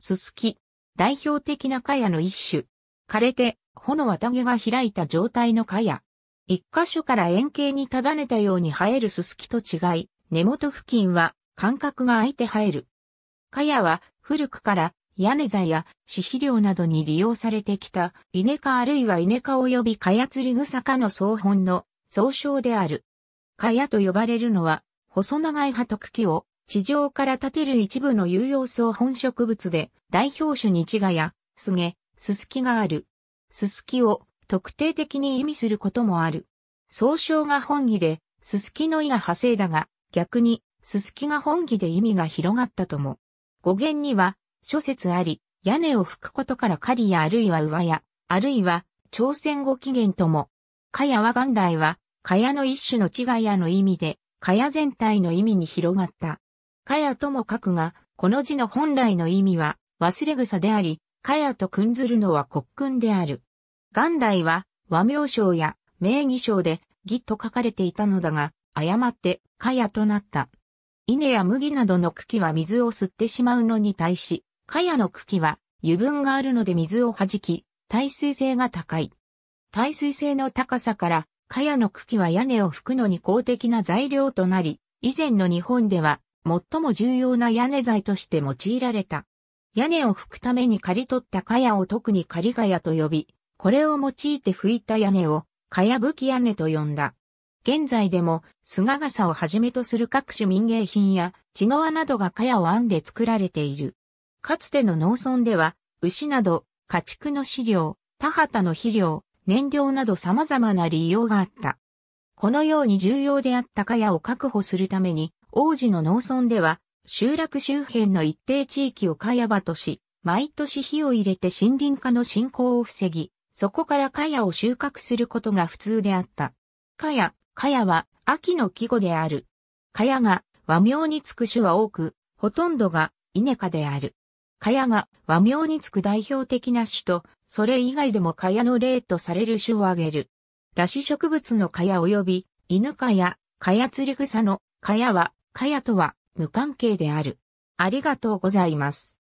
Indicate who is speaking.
Speaker 1: ススキ。代表的な茅の一種。枯れて、穂の綿毛が開いた状態の茅。一箇所から円形に束ねたように生えるススキと違い、根元付近は間隔が空いて生える。茅は古くから屋根材や死肥料などに利用されてきた稲科あるいは稲科及び茅釣り草科の総本の総称である。茅と呼ばれるのは細長い葉と茎を地上から立てる一部の有用草本植物で代表種に地がや、スゲ、ススキがある。ススキを特定的に意味することもある。総称が本義で、ススキの意が派生だが、逆に、ススキが本義で意味が広がったとも。語源には、諸説あり、屋根を吹くことから狩りやあるいは上屋、あるいは、朝鮮語起源とも。かやは元来は、かやの一種の違いやの意味で、かや全体の意味に広がった。かやとも書くが、この字の本来の意味は、忘れ草であり、かやと訓ずるのは国訓である。元来は和名称や名義称で義と書かれていたのだが、誤って茅となった。稲や麦などの茎は水を吸ってしまうのに対し、茅の茎は油分があるので水を弾き、耐水性が高い。耐水性の高さから、茅の茎は屋根を吹くのに公的な材料となり、以前の日本では最も重要な屋根材として用いられた。屋根を吹くために刈り取った茅を特に刈り茅と呼び、これを用いて拭いた屋根を、かやぶき屋根と呼んだ。現在でも、菅笠をはじめとする各種民芸品や、血のなどが茅を編んで作られている。かつての農村では、牛など、家畜の飼料、田畑の肥料、燃料など様々な利用があった。このように重要であった茅を確保するために、王子の農村では、集落周辺の一定地域を茅場とし、毎年火を入れて森林化の進行を防ぎ、そこから茅を収穫することが普通であった。茅、茅は秋の季語である。茅が和名につく種は多く、ほとんどが稲科である。茅が和名につく代表的な種と、それ以外でも茅の例とされる種を挙げる。裸子植物の茅及び犬茅、茅釣り草の茅は、茅とは無関係である。ありがとうございます。